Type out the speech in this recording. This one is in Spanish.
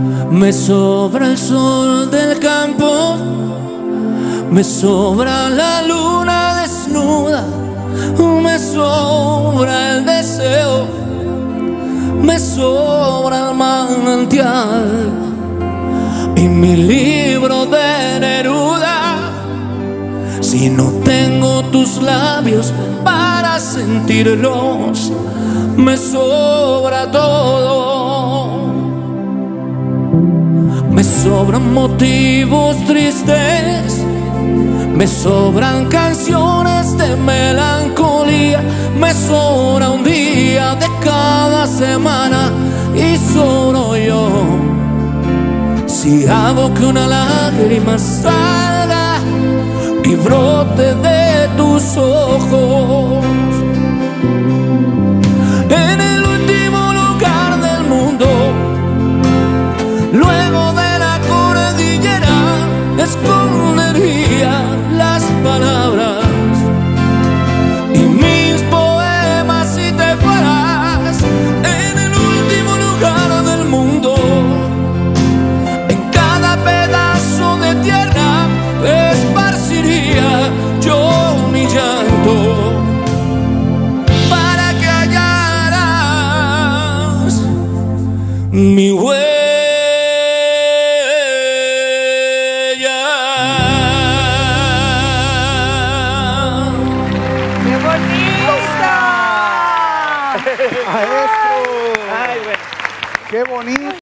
Me sobra el sol del campo, me sobra la luna desnuda, me sobra el deseo, me sobra el manantial y mi libro de Neruda. Si no tengo tus labios para sentirlos, me sobra todo. Me sobran motivos tristes, me sobran canciones de melancolía, me sobra un día de cada semana y solo yo. Si hago que una lágrima salga y brote de tus ojos. Mi huella. ¡Qué bonita! Maestro. Qué bonito.